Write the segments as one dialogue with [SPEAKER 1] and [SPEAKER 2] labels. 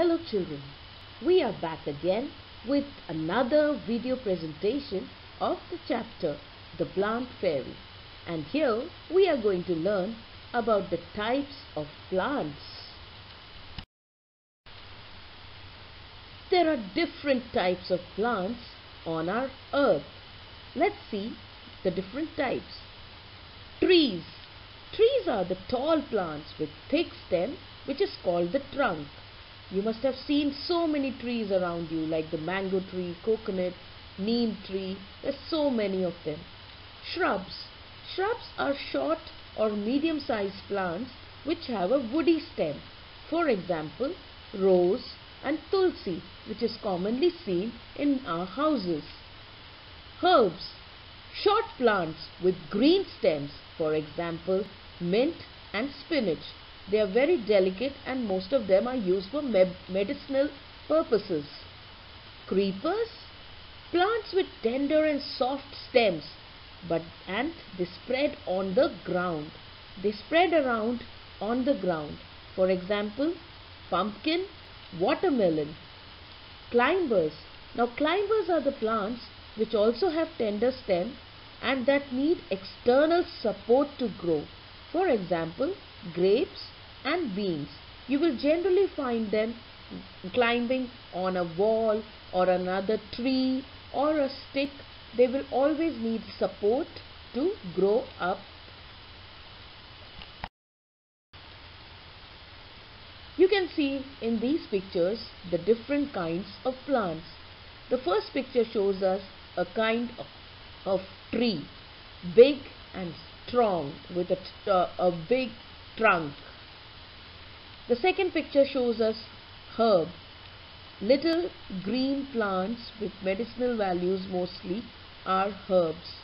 [SPEAKER 1] Hello children, we are back again with another video presentation of the chapter The Plant Fairy and here we are going to learn about the types of plants. There are different types of plants on our earth. Let's see the different types. Trees. Trees are the tall plants with thick stem which is called the trunk. You must have seen so many trees around you like the mango tree, coconut, neem tree. There's so many of them. Shrubs. Shrubs are short or medium-sized plants which have a woody stem. For example, rose and tulsi which is commonly seen in our houses. Herbs. Short plants with green stems. For example, mint and spinach. They are very delicate and most of them are used for me medicinal purposes. Creepers, plants with tender and soft stems but and they spread on the ground. They spread around on the ground. For example, pumpkin, watermelon. Climbers. Now climbers are the plants which also have tender stem and that need external support to grow. For example, grapes and beans. You will generally find them climbing on a wall or another tree or a stick. They will always need support to grow up. You can see in these pictures the different kinds of plants. The first picture shows us a kind of, of tree, big and strong with a, uh, a big trunk. The second picture shows us herb, little green plants with medicinal values mostly are herbs.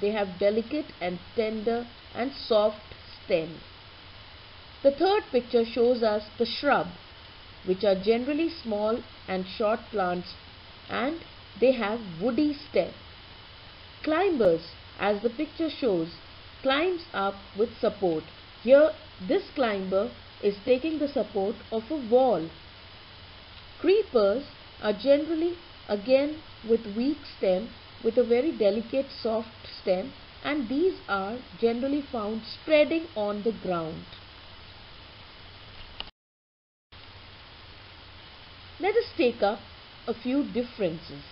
[SPEAKER 1] They have delicate and tender and soft stem. The third picture shows us the shrub, which are generally small and short plants and they have woody stem. Climbers, as the picture shows, climbs up with support. Here, this climber is taking the support of a wall. Creepers are generally again with weak stem with a very delicate soft stem and these are generally found spreading on the ground. Let us take up a few differences.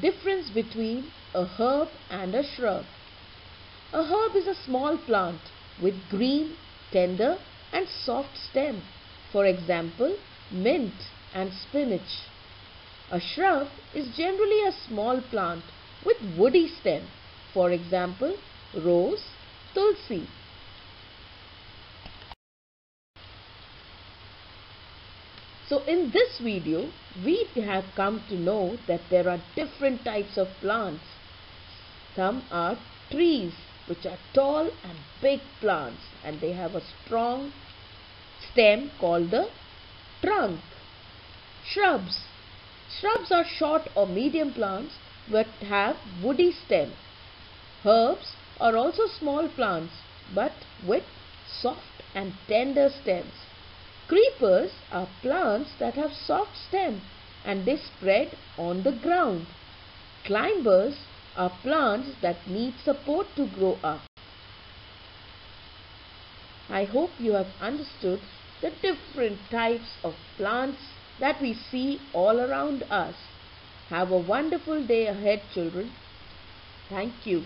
[SPEAKER 1] Difference between a herb and a shrub. A herb is a small plant with green, tender and soft stem. For example, mint and spinach. A shrub is generally a small plant with woody stem. For example, rose, tulsi. So in this video, we have come to know that there are different types of plants. Some are trees, which are tall and big plants and they have a strong stem called the trunk. Shrubs. Shrubs are short or medium plants but have woody stem. Herbs are also small plants but with soft and tender stems. Creepers are plants that have soft stem and they spread on the ground. Climbers are plants that need support to grow up. I hope you have understood the different types of plants that we see all around us. Have a wonderful day ahead children. Thank you.